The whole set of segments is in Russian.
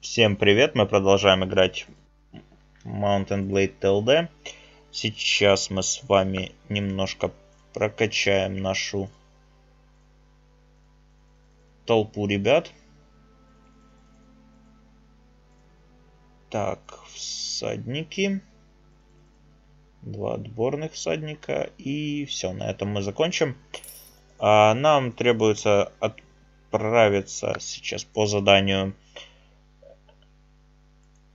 Всем привет, мы продолжаем играть Mountain Blade TLD. Сейчас мы с вами немножко прокачаем нашу толпу ребят. Так, всадники. Два отборных всадника. И все, на этом мы закончим. А нам требуется отправиться сейчас по заданию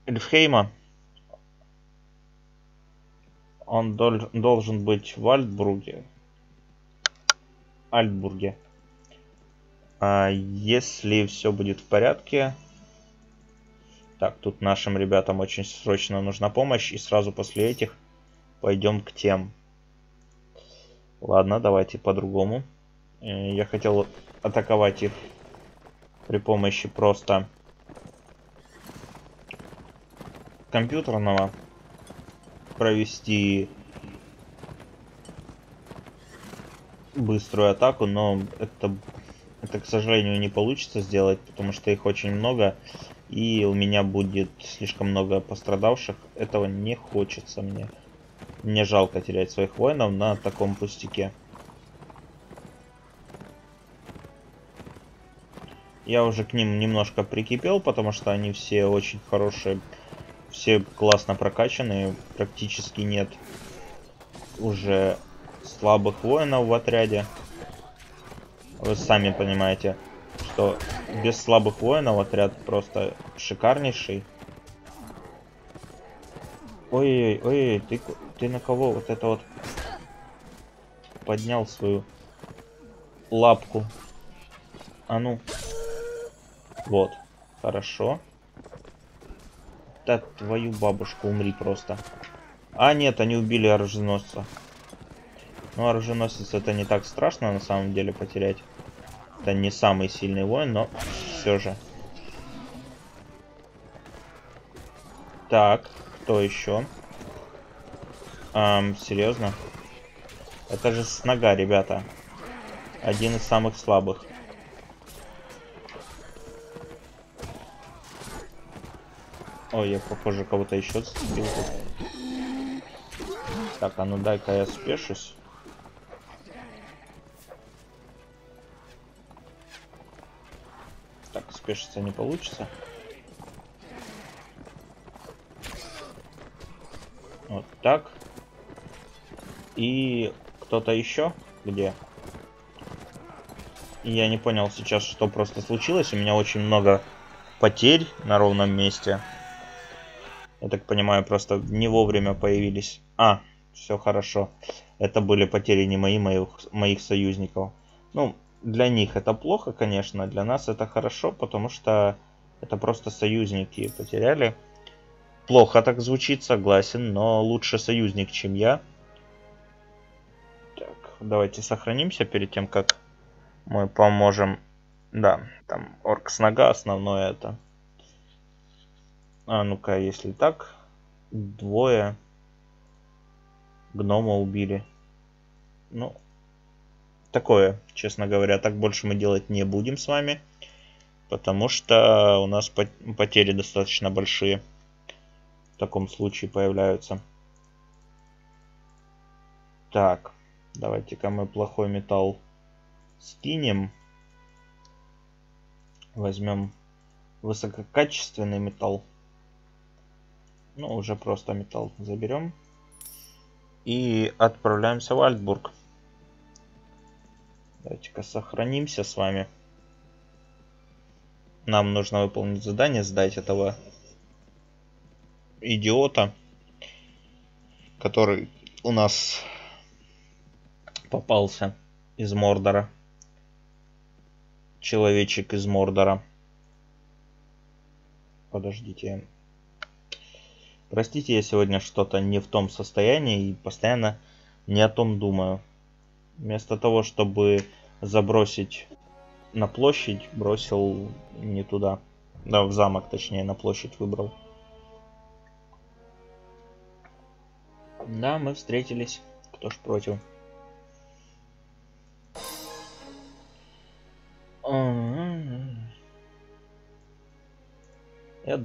Эльфхейма. Он дол должен быть в Альтбурге. Альтбурге. А если все будет в порядке... Так, тут нашим ребятам очень срочно нужна помощь. И сразу после этих пойдем к тем. Ладно, давайте по-другому. Э, я хотел атаковать их при помощи просто компьютерного провести быструю атаку, но это, это, к сожалению, не получится сделать, потому что их очень много, и у меня будет слишком много пострадавших. Этого не хочется мне. Мне жалко терять своих воинов на таком пустяке. Я уже к ним немножко прикипел, потому что они все очень хорошие все классно прокачанные, практически нет уже слабых воинов в отряде. Вы сами понимаете, что без слабых воинов отряд просто шикарнейший. Ой-ой-ой, ой, ты, ты на кого вот это вот поднял свою лапку? А ну. Вот, хорошо. Да твою бабушку, умри просто. А, нет, они убили оруженосца. Ну, оруженосец это не так страшно на самом деле потерять. Это не самый сильный воин, но все же. Так, кто еще? Эм, серьезно? Это же с нога, ребята. Один из самых слабых. Ой, я похоже кого-то еще сбил Так, а ну дай-ка я спешусь. Так, спешиться не получится. Вот так. И кто-то еще? Где? Я не понял сейчас, что просто случилось. У меня очень много потерь на ровном месте. Понимаю, просто не вовремя появились. А, все хорошо. Это были потери не мои, моих, моих союзников. Ну, для них это плохо, конечно. Для нас это хорошо, потому что это просто союзники потеряли. Плохо так звучит, согласен, но лучше союзник, чем я. Так, давайте сохранимся перед тем, как мы поможем. Да, там орк с нога основное это. А ну-ка, если так, двое гнома убили. Ну, такое, честно говоря. Так больше мы делать не будем с вами. Потому что у нас потери достаточно большие. В таком случае появляются. Так, давайте-ка мы плохой металл скинем. Возьмем высококачественный металл. Ну, уже просто металл заберем. И отправляемся в Альтбург. Давайте-ка сохранимся с вами. Нам нужно выполнить задание, сдать этого идиота, который у нас попался из Мордора. Человечек из Мордора. Подождите, Простите, я сегодня что-то не в том состоянии и постоянно не о том думаю. Вместо того, чтобы забросить на площадь, бросил не туда. Да, в замок, точнее, на площадь выбрал. Да, мы встретились. Кто ж против?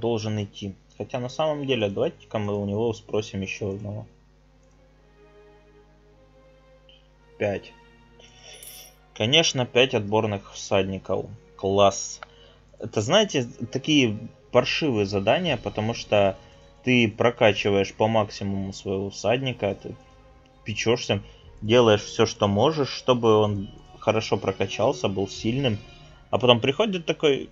Должен идти. Хотя на самом деле, давайте-ка мы у него спросим еще одного. 5. Конечно, 5 отборных всадников. Класс. Это, знаете, такие паршивые задания, потому что ты прокачиваешь по максимуму своего всадника, ты печешься, делаешь все, что можешь, чтобы он хорошо прокачался, был сильным. А потом приходит такой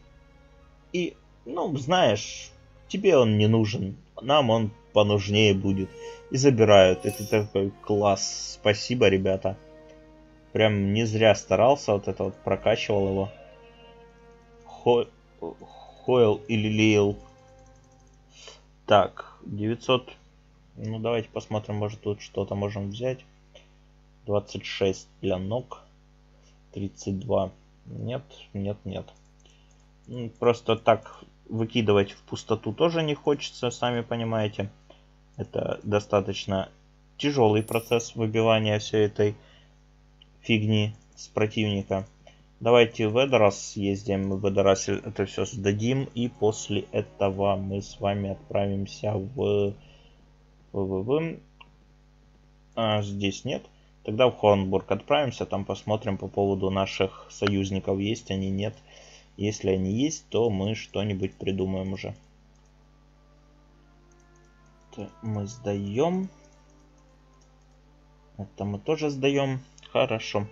и, ну, знаешь, тебе он не нужен, нам он понужнее будет. И забирают. Это такой класс. Спасибо, ребята. Прям не зря старался, вот это вот прокачивал его. Хо... Хойл или Лейл. Так, 900. Ну, давайте посмотрим, может тут что-то можем взять. 26 для ног. 32. Нет, нет, нет. Просто так выкидывать в пустоту тоже не хочется, сами понимаете. Это достаточно тяжелый процесс выбивания всей этой фигни с противника. Давайте в Эдорас съездим, в Эдорасе это все сдадим, и после этого мы с вами отправимся в... в. А, здесь нет. Тогда в Хорнбург отправимся, там посмотрим по поводу наших союзников, есть они, нет. Если они есть, то мы что-нибудь придумаем уже. Это мы сдаем. Это мы тоже сдаем. Хорошо.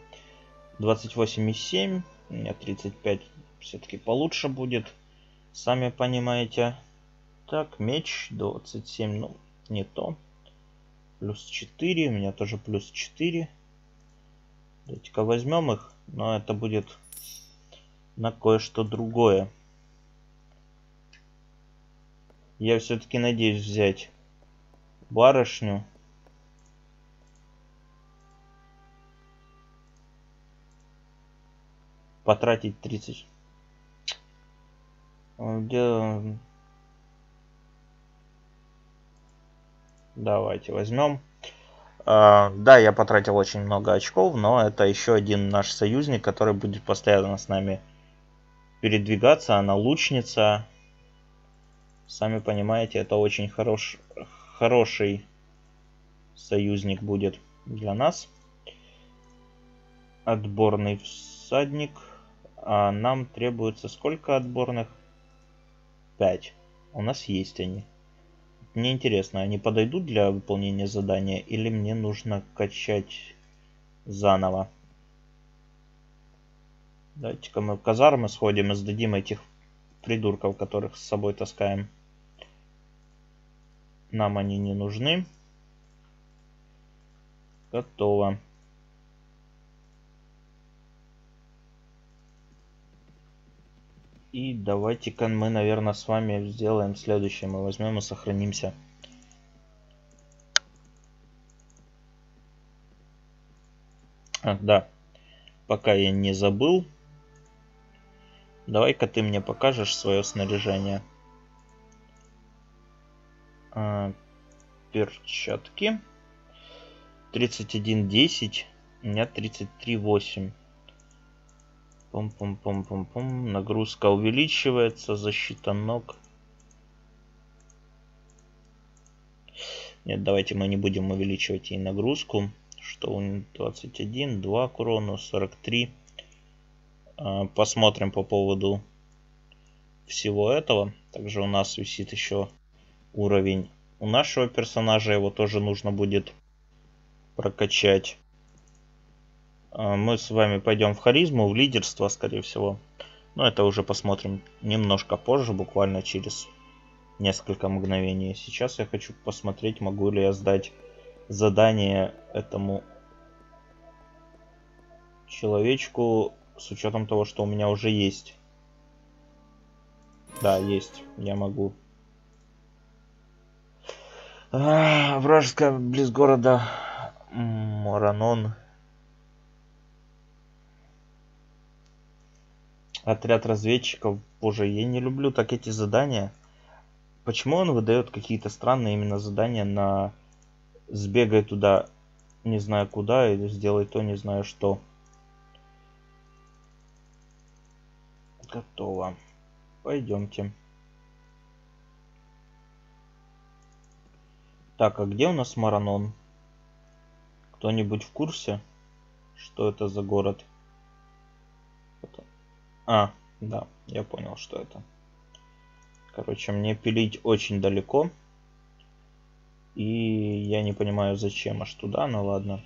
28,7. У меня 35 все-таки получше будет. Сами понимаете. Так, меч 27. Ну, не то. Плюс 4. У меня тоже плюс 4. Давайте-ка возьмем их. Но это будет на кое-что другое. Я все-таки надеюсь взять барышню. потратить 30. Где... Давайте возьмем. Uh, да, я потратил очень много очков, но это еще один наш союзник, который будет постоянно с нами передвигаться. Она лучница. Сами понимаете, это очень хорош... хороший союзник будет для нас. Отборный всадник. А нам требуется сколько отборных? 5. У нас есть они. Мне интересно, они подойдут для выполнения задания или мне нужно качать заново? Давайте-ка мы в казармы сходим и сдадим этих придурков, которых с собой таскаем. Нам они не нужны. Готово. И давайте-ка мы, наверное, с вами сделаем следующее. Мы возьмем и сохранимся. А, да. Пока я не забыл. Давай-ка ты мне покажешь свое снаряжение. А, перчатки. 31.10. У меня 33.8. Пум-пум-пум-пум-пум. Нагрузка увеличивается, защита ног. Нет, давайте мы не будем увеличивать ей нагрузку. Что у нее 21, 2 к урону, 43. А, посмотрим по поводу всего этого. Также у нас висит еще уровень у нашего персонажа. Его тоже нужно будет прокачать. А, мы с вами пойдем в харизму, в лидерство, скорее всего. Но это уже посмотрим немножко позже, буквально через несколько мгновений. Сейчас я хочу посмотреть, могу ли я сдать задание этому человечку с учетом того, что у меня уже есть. Да, есть. Я могу. А, вражеская близ города Моранон. Отряд разведчиков. Боже, я не люблю так эти задания. Почему он выдает какие-то странные именно задания на сбегай туда не знаю куда или сделай то не знаю что. Готово. Пойдемте. Так, а где у нас Маранон? Кто-нибудь в курсе, что это за город? А, да, я понял, что это. Короче, мне пилить очень далеко. И я не понимаю, зачем аж туда, Но ладно.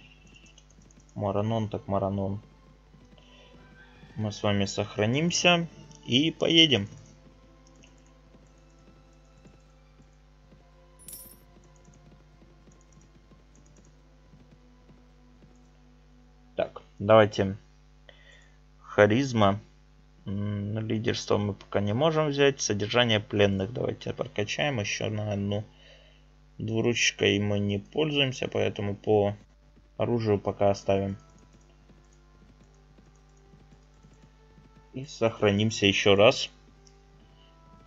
Маранон так Маранон. Мы с вами сохранимся и поедем. Так, давайте харизма. Лидерство мы пока не можем взять. Содержание пленных давайте прокачаем еще на одну. Двуручкой мы не пользуемся, поэтому по оружию пока оставим. И сохранимся еще раз.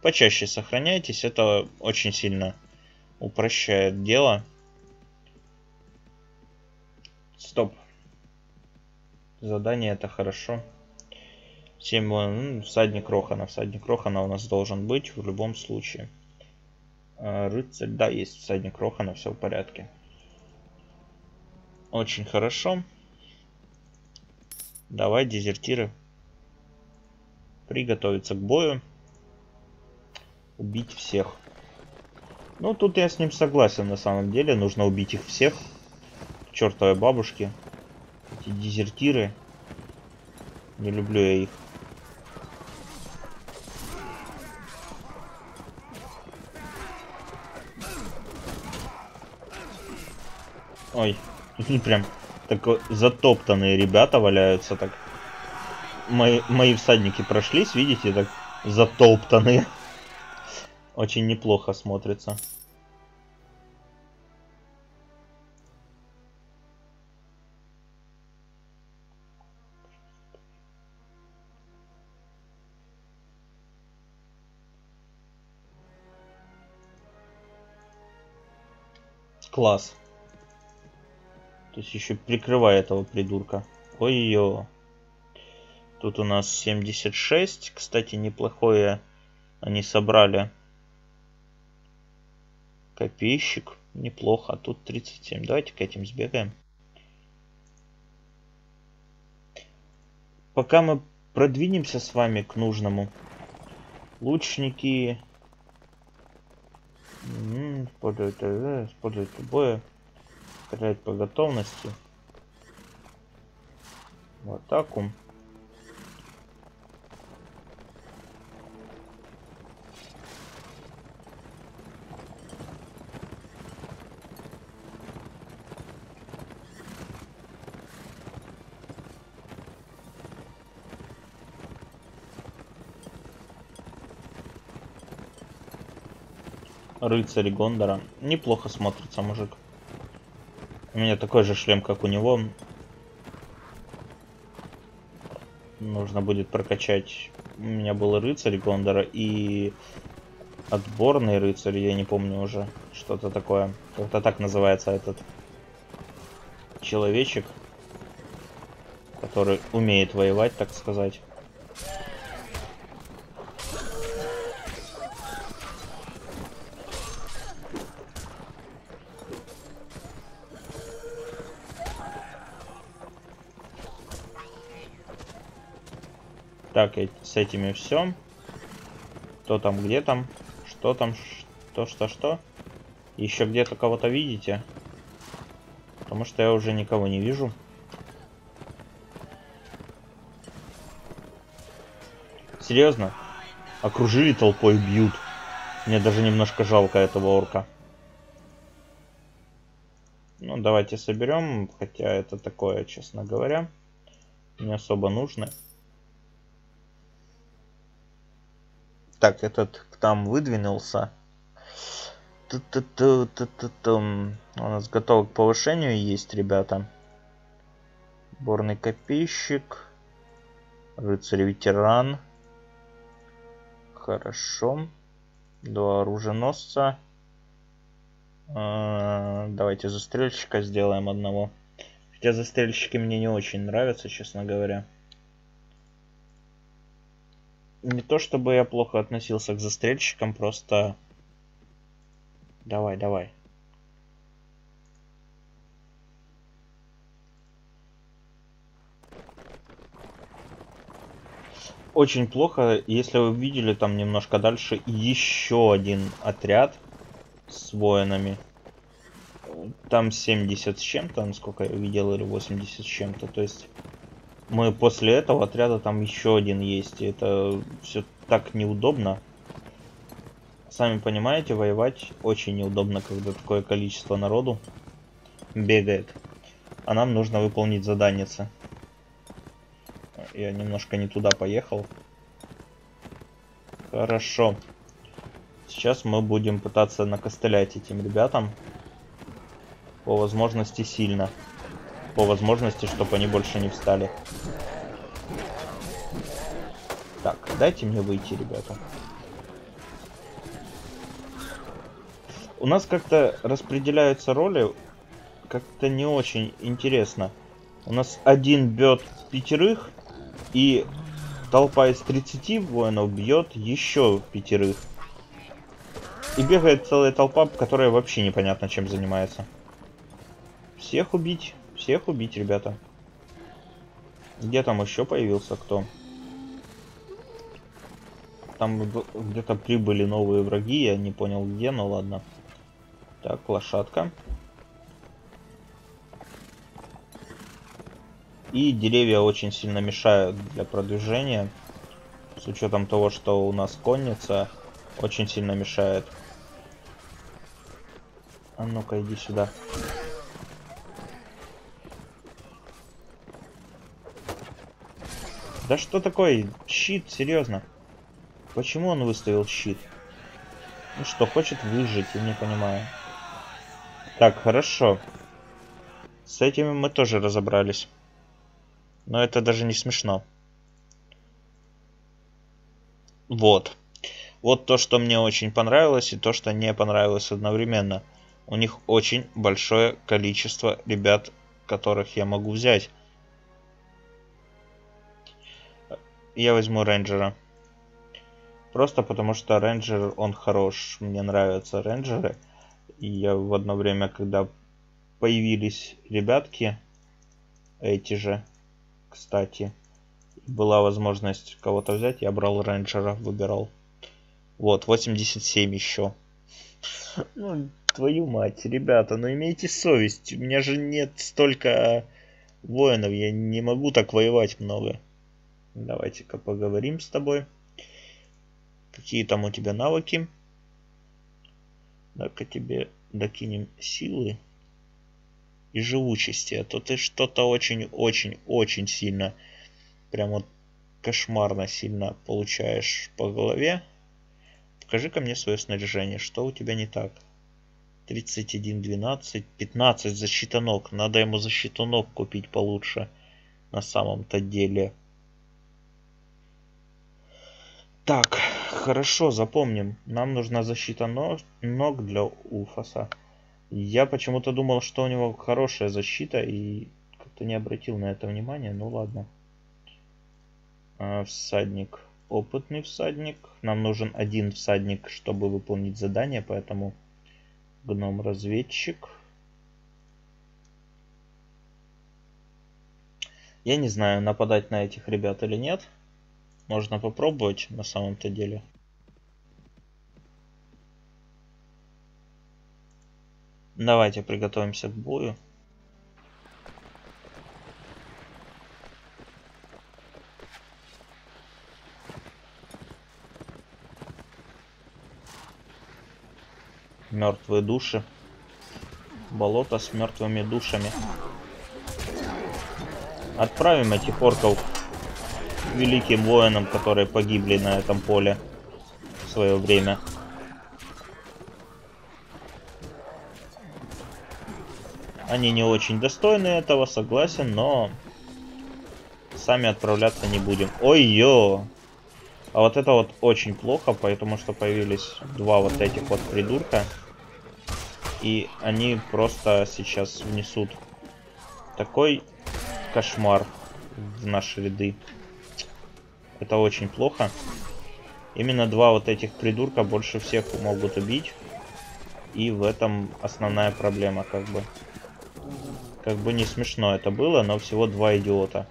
Почаще сохраняйтесь, это очень сильно упрощает дело. Стоп. Задание это хорошо. 7 ну, всадник Рохана. Всадник Рохана у нас должен быть в любом случае. А, рыцарь, да, есть всадник Рохана, все в порядке. Очень хорошо. Давай, дезертиры. Приготовиться к бою. Убить всех. Ну, тут я с ним согласен на самом деле. Нужно убить их всех. Чертовой бабушке. Эти дезертиры. Не люблю я их. Ой, прям так затоптанные ребята валяются так. Мои, мои всадники прошлись, видите, так затоптанные. Очень неплохо смотрится. Класс. То есть еще прикрывая этого придурка. Ой-ё. Тут у нас 76. Кстати, неплохое они собрали. Копейщик. Неплохо. А тут 37. Давайте к этим сбегаем. Пока мы продвинемся с вами к нужному. Лучники. Используют, используют любое стрелять по готовности. В атаку. Рыцарь Гондора. Неплохо смотрится, мужик. У меня такой же шлем, как у него. Нужно будет прокачать. У меня был рыцарь Гондора и отборный рыцарь, я не помню уже. Что-то такое. Как-то так называется этот человечек, который умеет воевать, так сказать. Так, с этими все. Кто там, где там? Что там? Что, что, что? Еще где-то кого-то видите? Потому что я уже никого не вижу. Серьезно? Окружили толпой, бьют. Мне даже немножко жалко этого орка. Ну, давайте соберем. Хотя это такое, честно говоря, не особо нужно. Так, этот там выдвинулся. Т -т -т -т -т -т. У нас готов к повышению есть, ребята. Борный копейщик. Рыцарь-ветеран. Хорошо. Два оруженосца. А, давайте застрельщика сделаем одного. Хотя застрельщики мне не очень нравятся, честно говоря не то чтобы я плохо относился к застрельщикам, просто... Давай, давай. Очень плохо, если вы видели там немножко дальше еще один отряд с воинами. Там 70 с чем-то, насколько я видел, или 80 с чем-то. То есть мы после этого отряда там еще один есть. Это все так неудобно. Сами понимаете, воевать очень неудобно, когда такое количество народу бегает. А нам нужно выполнить заданица. Я немножко не туда поехал. Хорошо. Сейчас мы будем пытаться накостылять этим ребятам. По возможности сильно. По возможности, чтобы они больше не встали. Так, дайте мне выйти, ребята. У нас как-то распределяются роли как-то не очень интересно. У нас один бьет пятерых, и толпа из 30 воинов бьет еще пятерых. И бегает целая толпа, которая вообще непонятно чем занимается. Всех убить, всех убить, ребята. Где там еще появился кто? Там где-то прибыли новые враги, я не понял где, но ладно. Так, лошадка. И деревья очень сильно мешают для продвижения. С учетом того, что у нас конница очень сильно мешает. А ну-ка, иди сюда. Да что такое? Щит, серьезно. Почему он выставил щит? Ну что, хочет выжить, я не понимаю. Так, хорошо. С этими мы тоже разобрались. Но это даже не смешно. Вот. Вот то, что мне очень понравилось, и то, что не понравилось одновременно. У них очень большое количество ребят, которых я могу взять. Я возьму рейнджера. Просто потому что рейнджер, он хорош. Мне нравятся рейнджеры. И я в одно время, когда появились ребятки, эти же, кстати. Была возможность кого-то взять, я брал рейнджера, выбирал. Вот, 87 еще. Ну, твою мать, ребята, ну имейте совесть. У меня же нет столько воинов, я не могу так воевать много. Давайте-ка поговорим с тобой. Какие там у тебя навыки? Так-ка тебе докинем силы и живучести, а то ты что-то очень-очень-очень сильно, прям вот кошмарно сильно получаешь по голове. Покажи-ка мне свое снаряжение, что у тебя не так. 31, 12, 15 защита ног. Надо ему защиту ног купить получше на самом-то деле. Так, хорошо, запомним. Нам нужна защита ног для Уфаса. Я почему-то думал, что у него хорошая защита и как-то не обратил на это внимания. Ну ладно. А, всадник. Опытный всадник. Нам нужен один всадник, чтобы выполнить задание, поэтому гном-разведчик. Я не знаю, нападать на этих ребят или нет. Можно попробовать на самом-то деле. Давайте приготовимся к бою. Мертвые души. Болото с мертвыми душами. Отправим этих орков великим воинам, которые погибли на этом поле в свое время. Они не очень достойны этого, согласен, но сами отправляться не будем. Ой-ё! А вот это вот очень плохо, потому что появились два вот этих вот придурка. И они просто сейчас внесут такой кошмар в наши ряды это очень плохо. Именно два вот этих придурка больше всех могут убить. И в этом основная проблема, как бы. Как бы не смешно это было, но всего два идиота.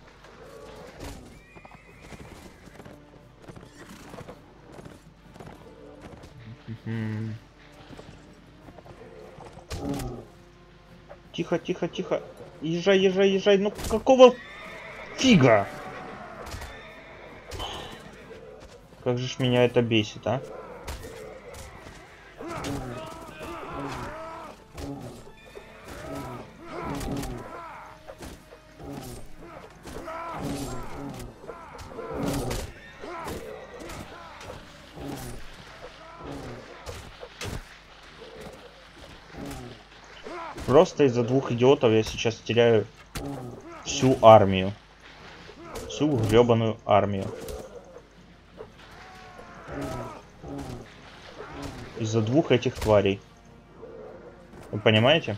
Тихо, тихо, тихо. Езжай, езжай, езжай. Ну какого фига? Как же ж меня это бесит, а? Просто из-за двух идиотов я сейчас теряю всю армию. Всю гребаную армию. Из-за двух этих тварей. Вы понимаете?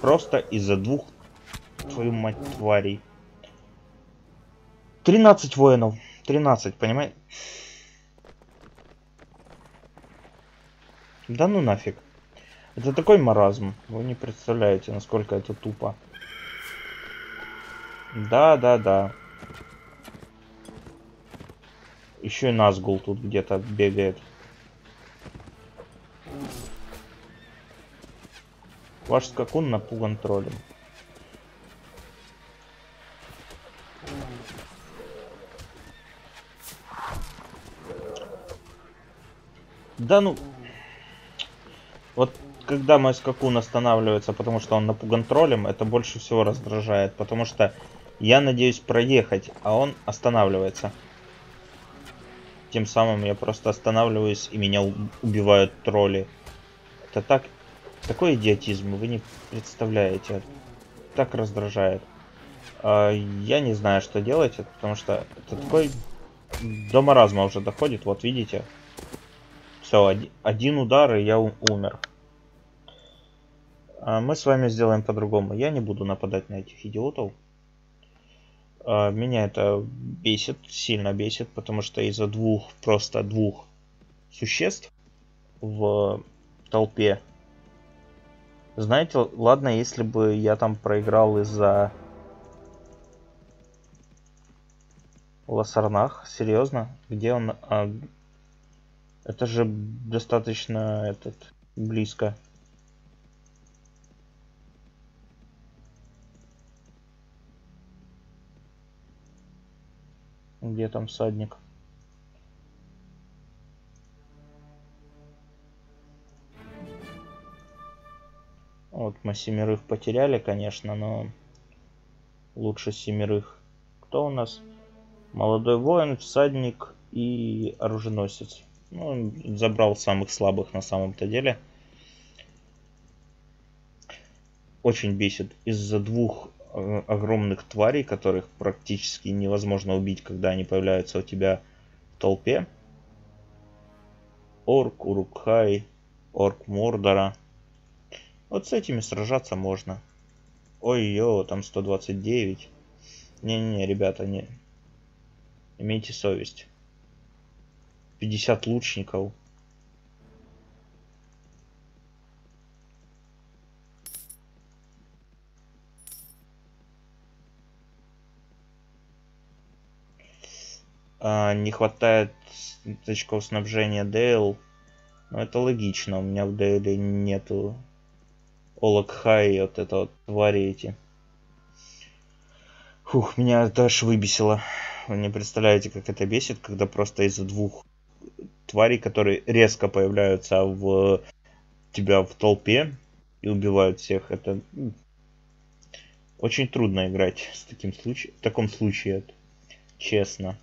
Просто из-за двух, твою мать, тварей. 13 воинов. 13, понимаете? Да ну нафиг. Это такой маразм. Вы не представляете, насколько это тупо. Да, да, да. Еще и Назгул тут где-то бегает. Ваш скакун напуган троллем. Да ну, вот когда мой скакун останавливается, потому что он напуган троллем, это больше всего раздражает. Потому что я надеюсь проехать, а он останавливается. Тем самым я просто останавливаюсь и меня убивают тролли. Это так... Такой идиотизм, вы не представляете. Так раздражает. А, я не знаю, что делать, потому что это такой... До маразма уже доходит, вот видите. Все, один, удар, и я умер. А мы с вами сделаем по-другому. Я не буду нападать на этих идиотов. А, меня это бесит, сильно бесит, потому что из-за двух, просто двух существ в толпе. Знаете, ладно, если бы я там проиграл из-за Лосарнах, серьезно? Где он? А, это же достаточно этот близко. Где там всадник? Вот мы семерых потеряли, конечно, но лучше семерых. Кто у нас? Молодой воин, всадник и оруженосец. Ну, забрал самых слабых на самом-то деле. Очень бесит. Из-за двух огромных тварей, которых практически невозможно убить, когда они появляются у тебя в толпе. Орк, Урукхай, Орк Мордора. Вот с этими сражаться можно. Ой-ё, там 129. Не-не-не, ребята, не. Имейте совесть. 50 лучников. А, не хватает очков снабжения Дейл. Ну, это логично. У меня в Дейле нету Олок Хай вот это вот твари эти. Фух, меня это аж выбесило. Вы не представляете, как это бесит, когда просто из-за двух тварей, которые резко появляются в тебя в толпе и убивают всех. Это очень трудно играть с таким случаем, в таком случае, честно.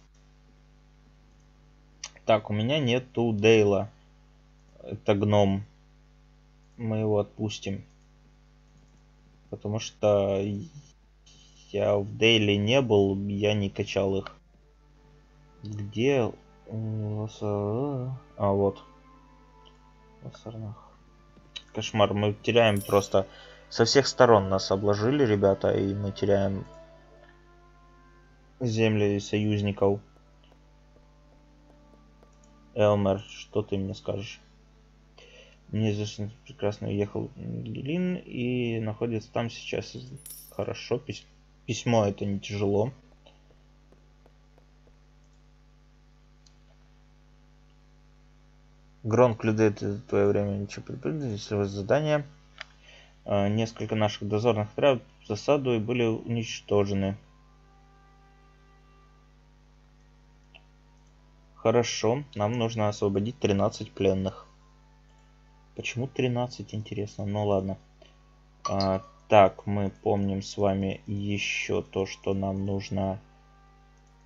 Так, у меня нету Дейла. Это гном. Мы его отпустим. Потому что я в Дейле не был, я не качал их. Где а, вот. Лосарнах. Кошмар, мы теряем просто... Со всех сторон нас обложили, ребята, и мы теряем земли союзников. Элмер, что ты мне скажешь? Неизвестно, прекрасно уехал Гелин и находится там сейчас. Хорошо, пись... письмо это не тяжело. Гронк Людейт за твое время ничего предупредит, если у вас задание. А, несколько наших дозорных отрядов в засаду и были уничтожены. Хорошо, нам нужно освободить 13 пленных. Почему 13, интересно? Ну ладно. А, так, мы помним с вами еще то, что нам нужно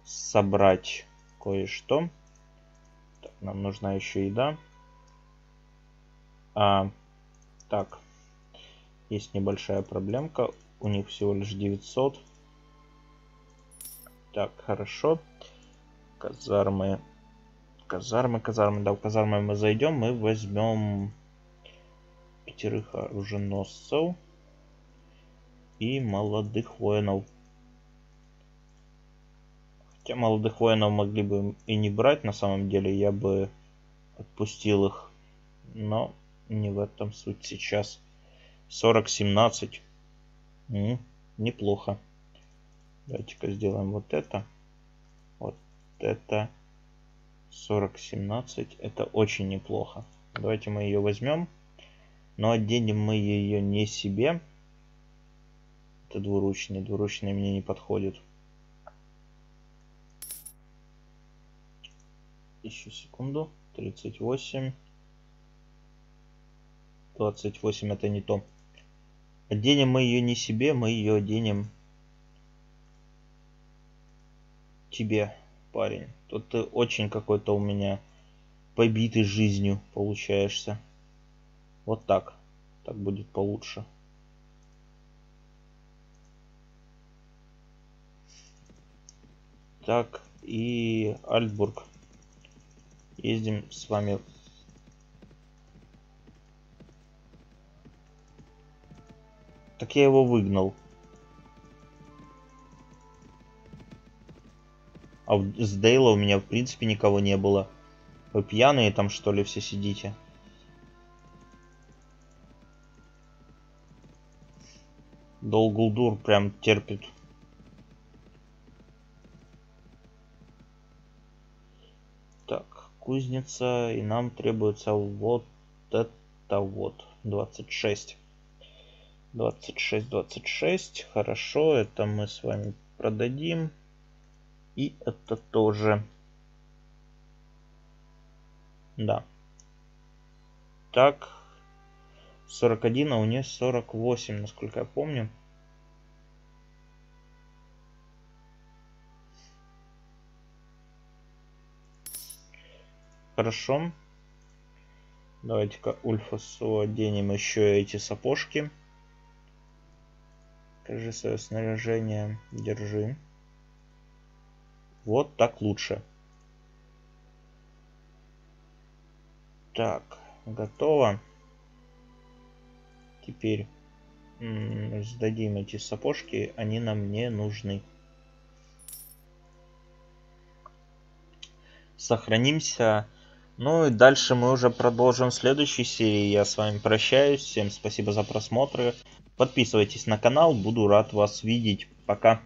собрать кое-что. нам нужна еще еда. А, так, есть небольшая проблемка. У них всего лишь 900. Так, хорошо. Казармы казармы, казармы. Да, в казармы мы зайдем, мы возьмем пятерых оруженосцев и молодых воинов. Хотя молодых воинов могли бы и не брать, на самом деле я бы отпустил их. Но не в этом суть сейчас. 40-17. Неплохо. Давайте-ка сделаем вот это. Вот это. 40-17. Это очень неплохо. Давайте мы ее возьмем. Но оденем мы ее не себе. Это двуручный. Двуручный мне не подходит. Еще секунду. 38. 28 это не то. Оденем мы ее не себе, мы ее оденем тебе парень. Тут ты очень какой-то у меня побитый жизнью получаешься. Вот так. Так будет получше. Так, и Альтбург. Ездим с вами. Так я его выгнал. А с Дейла у меня в принципе никого не было. Вы пьяные там что ли все сидите? Долгулдур прям терпит. Так, кузница. И нам требуется вот это вот. 26. 26, 26. Хорошо, это мы с вами продадим. И это тоже. Да. Так. 41, а у нее 48, насколько я помню. Хорошо. Давайте-ка Ульфасу оденем еще эти сапожки. Покажи свое снаряжение. Держи. Вот так лучше. Так, готово. Теперь сдадим эти сапожки, они нам не нужны. Сохранимся. Ну и дальше мы уже продолжим в следующей серии. Я с вами прощаюсь. Всем спасибо за просмотры. Подписывайтесь на канал, буду рад вас видеть. Пока.